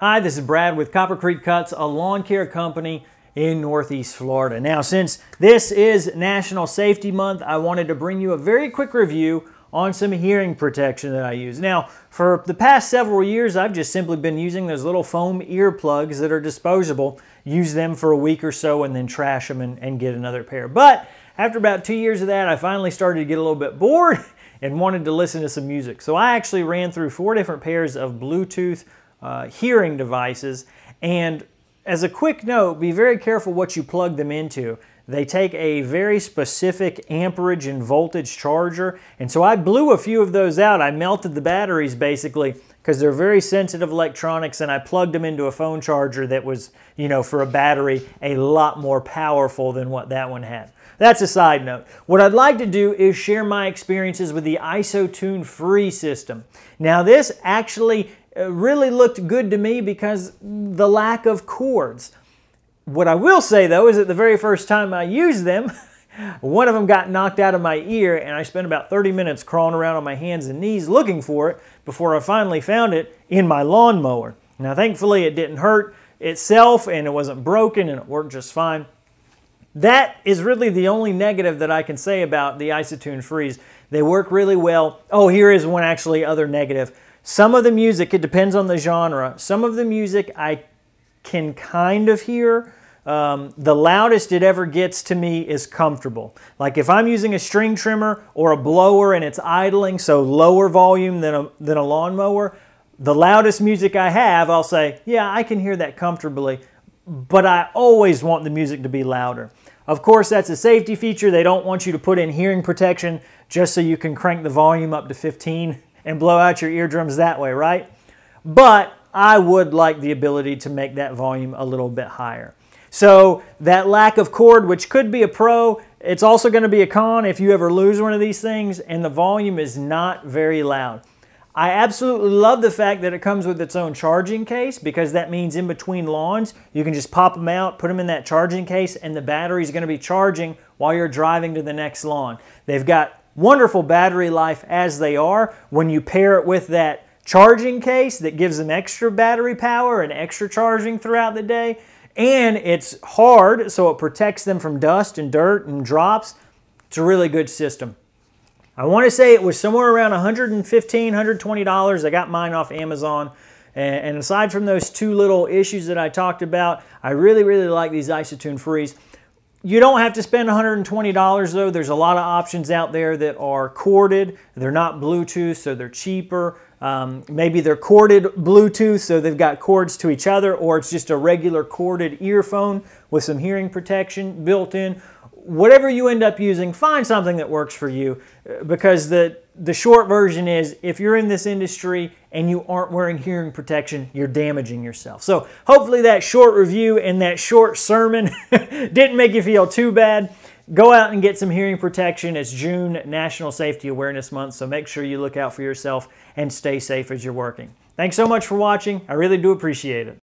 Hi, this is Brad with Copper Creek Cuts, a lawn care company in Northeast Florida. Now, since this is National Safety Month, I wanted to bring you a very quick review on some hearing protection that I use. Now, for the past several years, I've just simply been using those little foam earplugs that are disposable, use them for a week or so, and then trash them and, and get another pair. But after about two years of that, I finally started to get a little bit bored and wanted to listen to some music. So I actually ran through four different pairs of Bluetooth uh, hearing devices. And as a quick note, be very careful what you plug them into. They take a very specific amperage and voltage charger. And so I blew a few of those out. I melted the batteries basically because they're very sensitive electronics and I plugged them into a phone charger that was, you know, for a battery a lot more powerful than what that one had. That's a side note. What I'd like to do is share my experiences with the ISOtunes Free system. Now this actually Uh, really looked good to me because the lack of cords. What I will say though is that the very first time I used them, one of them got knocked out of my ear and I spent about 30 minutes crawling around on my hands and knees looking for it before I finally found it in my lawnmower. Now thankfully it didn't hurt itself and it wasn't broken and it worked just fine. That is really the only negative that I can say about the ISOtunes Free. They work really well. Oh, here is one actually other negative. Some of the music, it depends on the genre. Some of the music I can kind of hear. Um, the loudest it ever gets to me is comfortable. Like if I'm using a string trimmer or a blower and it's idling, so lower volume than a, than a lawnmower, the loudest music I have, I'll say, yeah, I can hear that comfortably, but I always want the music to be louder. Of course, that's a safety feature. They don't want you to put in hearing protection just so you can crank the volume up to 15 and blow out your eardrums that way, right? But I would like the ability to make that volume a little bit higher. So that lack of cord, which could be a pro, it's also going to be a con if you ever lose one of these things and the volume is not very loud. I absolutely love the fact that it comes with its own charging case because that means in between lawns, you can just pop them out, put them in that charging case, and the battery is going to be charging while you're driving to the next lawn. They've got wonderful battery life as they are. When you pair it with that charging case that gives them extra battery power and extra charging throughout the day, and it's hard so it protects them from dust and dirt and drops, it's a really good system. I want to say it was somewhere around $115, $120. I got mine off Amazon. And aside from those two little issues that I talked about, I really, really like these ISOtunes Free. You don't have to spend $120 though. There's a lot of options out there that are corded. They're not Bluetooth, so they're cheaper. Um, maybe they're corded Bluetooth, so they've got cords to each other, or it's just a regular corded earphone with some hearing protection built in. Whatever you end up using, find something that works for you because the the short version is if you're in this industry and you aren't wearing hearing protection, you're damaging yourself. So hopefully that short review and that short sermon didn't make you feel too bad. Go out and get some hearing protection. It's June National Safety Awareness Month, so make sure you look out for yourself and stay safe as you're working. Thanks so much for watching. I really do appreciate it.